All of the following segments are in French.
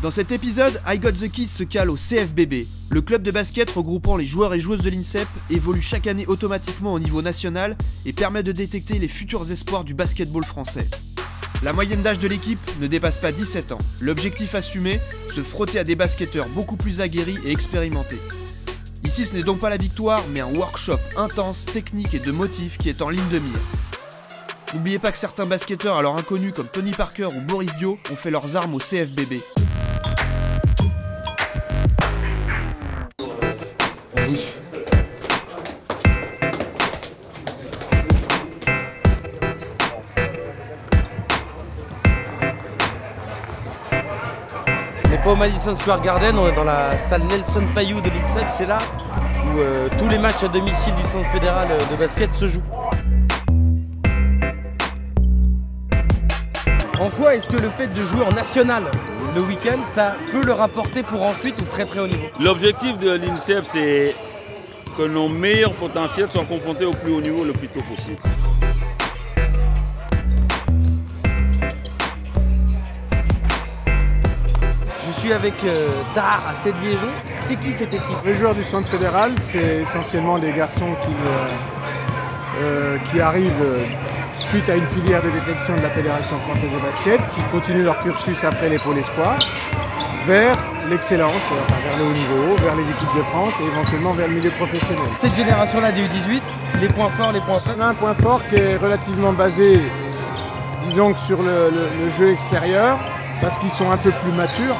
Dans cet épisode, I Got the Keys se cale au CFBB. Le club de basket regroupant les joueurs et joueuses de l'INSEP évolue chaque année automatiquement au niveau national et permet de détecter les futurs espoirs du basketball français. La moyenne d'âge de l'équipe ne dépasse pas 17 ans. L'objectif assumé, se frotter à des basketteurs beaucoup plus aguerris et expérimentés. Ici ce n'est donc pas la victoire, mais un workshop intense, technique et de motifs qui est en ligne de mire. N'oubliez pas que certains basketteurs alors inconnus comme Tony Parker ou Boris Dio ont fait leurs armes au CFBB. On n'est pas au Madison Square Garden, on est dans la salle Nelson Payou de l'INSEP, c'est là où euh, tous les matchs à domicile du centre fédéral euh, de basket se jouent. En quoi est-ce que le fait de jouer en national le week-end, ça peut le rapporter pour ensuite au très très haut niveau? L'objectif de l'INSEP, c'est que nos meilleurs potentiels soient confrontés au plus haut niveau le plus tôt possible. Je suis avec euh, Dar à cette liaison. C'est qui cette équipe? Les joueurs du centre fédéral, c'est essentiellement des garçons qui, euh, euh, qui arrivent euh, suite à une filière de détection de la Fédération française de basket, qui continuent leur cursus après les pôles espoirs, vers l'excellence, enfin, vers le haut niveau, vers les équipes de France et éventuellement vers le milieu professionnel. Cette génération-là du 18, les points forts, les points On faibles. a un point fort qui est relativement basé, disons que sur le, le- le jeu extérieur, parce qu'ils sont un peu plus matures,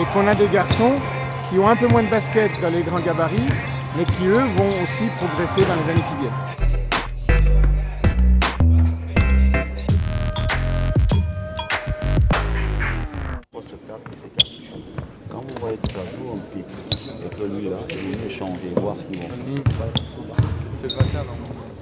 et qu'on a des garçons qui ont un peu moins de basket dans les grands gabarits, mais qui eux vont aussi progresser dans les années qui viennent. Quand vous voyez ça joue, on pique. Et que lui là, il vient échanger, voir ce qu'ils vont faire. Ils sont un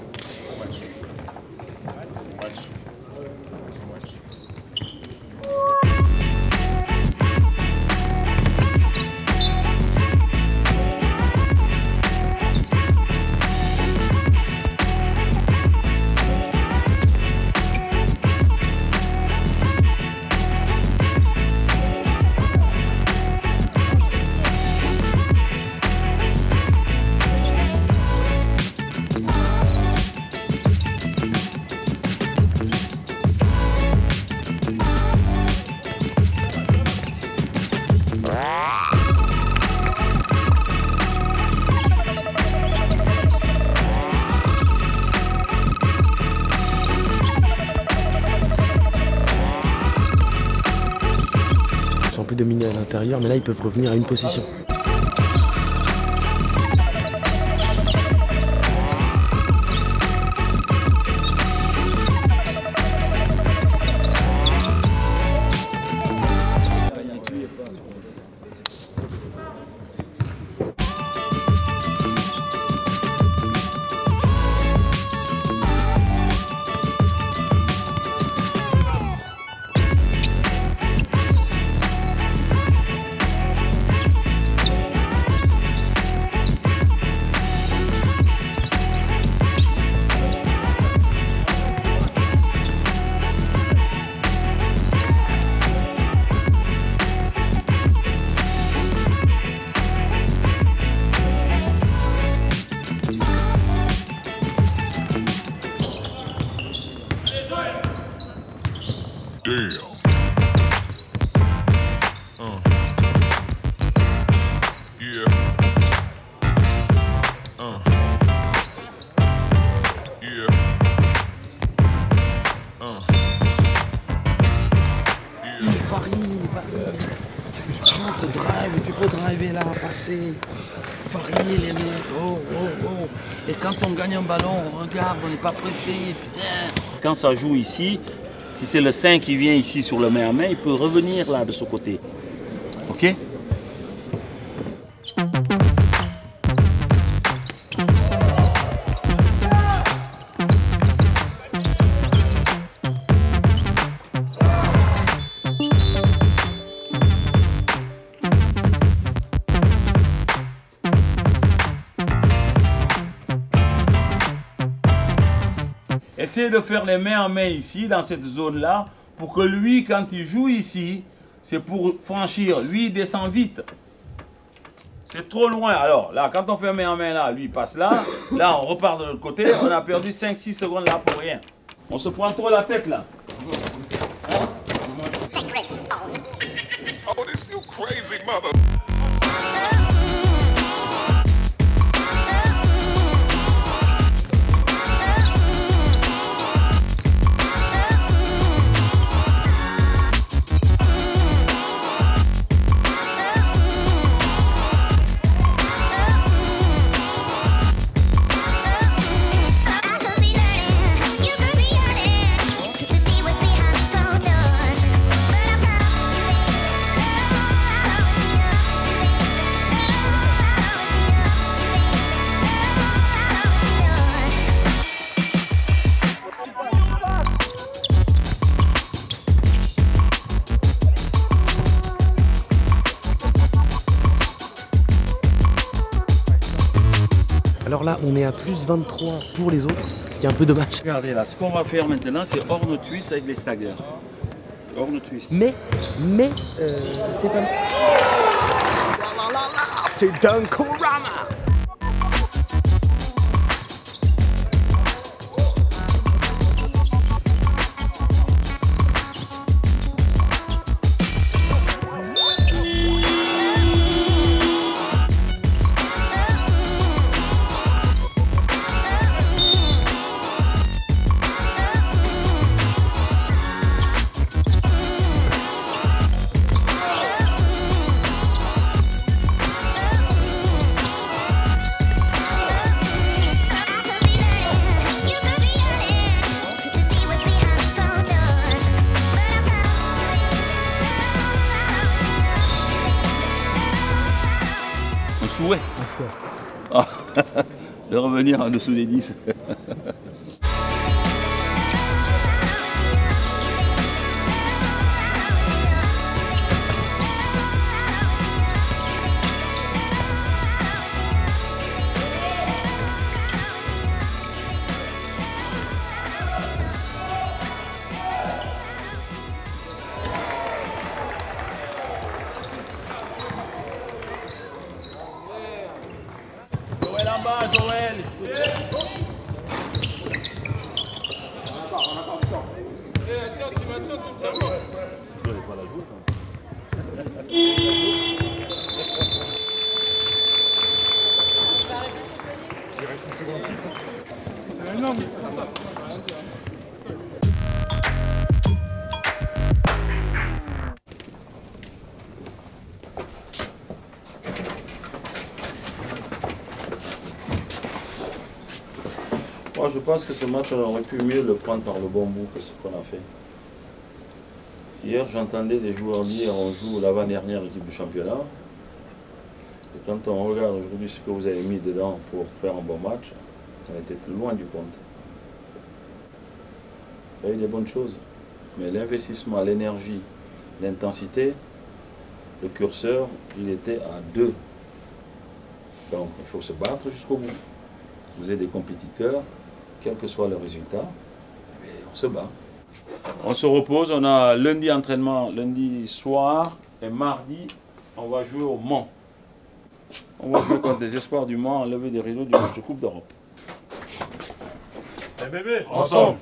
peu dominés à l'intérieur, mais là ils peuvent revenir à une possession. Varier les mecs. Oh, oh, oh. Et quand on gagne un ballon, on regarde, on n'est pas pressé. Putain. Quand ça joue ici, si c'est le 5 qui vient ici sur le main à main, il peut revenir là de ce côté. Ok? Essayez de faire les mains en main ici, dans cette zone-là, pour que lui, quand il joue ici, c'est pour franchir. Lui, il descend vite. C'est trop loin. Alors là, quand on fait main en main là, lui il passe là. Là, on repart de l'autre côté. On a perdu 5-6 secondes là pour rien. On se prend trop la tête là. Oh, this you crazy mother. Alors là, on est à plus 23 pour les autres, ce qui est un peu dommage. Regardez là, ce qu'on va faire maintenant, c'est horn twist avec les staggers. Horn twist. Mais, mais, euh, c'est pas... C'est Dunkorama de revenir en dessous des 10. Dá mais, João L. É, é seu time, é seu time, seu time. Ele pode ajudar? Moi, je pense que ce match, on aurait pu mieux le prendre par le bon bout que ce qu'on a fait. Hier, j'entendais des joueurs dire on joue l'avant-dernière équipe du championnat. Et quand on regarde aujourd'hui ce que vous avez mis dedans pour faire un bon match, on était loin du compte. Il y a eu des bonnes choses. Mais l'investissement, l'énergie, l'intensité, le curseur, il était à deux. Donc, il faut se battre jusqu'au bout. Vous êtes des compétiteurs, quel que soit le résultat, eh on se bat. On se repose, on a lundi entraînement, lundi soir, et mardi, on va jouer au Mans. On va jouer contre des espoirs du Mans, enlever des rideaux du match de Coupe d'Europe. Ensemble.